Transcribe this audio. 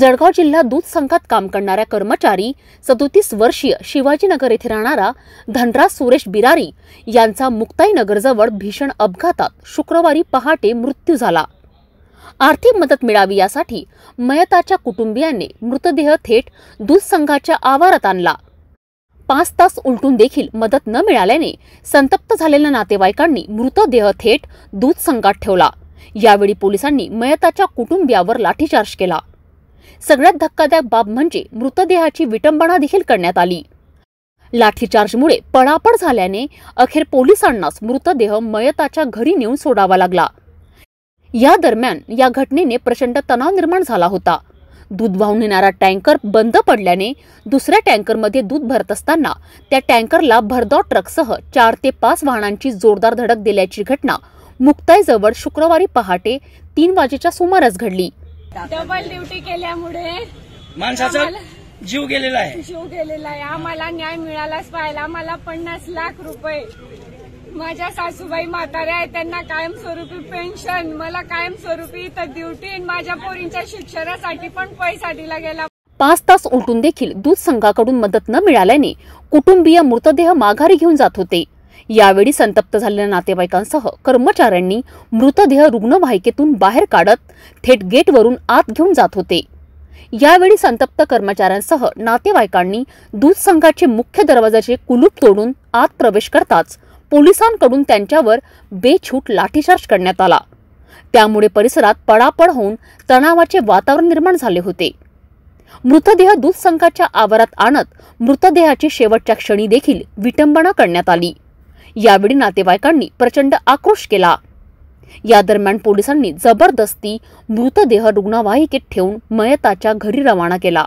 जळगाव जिल्हा दूध संघात काम करणाऱ्या कर्मचारी सदोतीस वर्षीय शिवाजीनगर येथे राहणारा धनराज सुरेश बिरारी यांचा मुक्ताईनगरजवळ भीषण अपघातात शुक्रवारी पहाटे मृत्यू झाला. आर्थिक मदत मिळावी यासाठी मयताच्या कुटुंबियांनी मृतदेह थेट दूध संघाच्या आवारात आणला. पाच तास उलटून देखील मदत न मिळाल्याने संतप्त झालेल्या नातेवाईकांनी मृतदेह थेट दूध संघात ठेवला. यावेळी पोलिसांनी मयताच्या कुटुंबियावर लाठीचार्ज केला. सगळ्यात धक्कादायक बाब म्हणजे मृतदेहाची विटंबना देखील करण्यात आली. लाठीचार्जमुळे पळापळ झाल्याने अखेर पोलिसांनाच मृतदेह मयताच्या घरी नेऊन सोडावा लागला. या दरम्यान या घटनेने प्रचंड तणाव निर्माण झाला होता. दूध वाहून नेणारा टँकर बंद पडल्याने दुसऱ्या टँकरमध्ये दूध भरत असताना त्या टँकरला भरधाव ट्रकसह चार ते पाच वाहनांची जोरदार धडक दिल्याची घटना मुक्ताईजवळ शुक्रवारी पहाटे तीन वाजेच्या सुमारास घडली. डबल ड्युटी केल्यामुळे माणसाचा जीव गेलेला आहे. जीव गेलेला आहे. आम्हाला न्याय मिळालाच पाहिजे. आम्हाला पन्नास लाख रुपये. माझ्या सासूबाई म्हाताऱ्या आहेत. त्यांना कायमस्वरूपी पेन्शन मला कायमस्वरूपी इथं ड्युटी आणि माझ्या पोरींच्या शिक्षणासाठी पण पैसा दिला गेला. पाच तास उलटून देखील दूध संघाकडून मदत न मिळाल्याने कुटुंबीय मृतदेह माघारी घेऊन जात होते. यावेळी संतप्त झालेल्या नातेवाईकांसह कर्मचाऱ्यांनी मृतदेह रुग्णवाहिकेतून बाहेर काढत थेट गेटवरून आत घेऊन जात होते. यावेळी संतप्त कर्मचाऱ्यांसह नातेवाईकांनी दूध संघाचे मुख्य दरवाजाचे कुलूप तोडून आत प्रवेश करताच पोलिसांकडून त्यांच्यावर बेछूट लाठीचार्ज करण्यात आला. त्यामुळे परिसरात पळापळ होऊन तणावाचे वातावरण निर्माण झाले होते. मृतदेह दूध संघाच्या आवारात आणत मृतदेहाची शेवटच्या क्षणी देखील विटंबना करण्यात आली. यावेळी नातेवाईकांनी प्रचंड आक्रोश केला. या दरम्यान पोलिसांनी जबरदस्ती मृतदेह रुग्णवाहिकेत ठेवून मयताच्या घरी रवाना केला.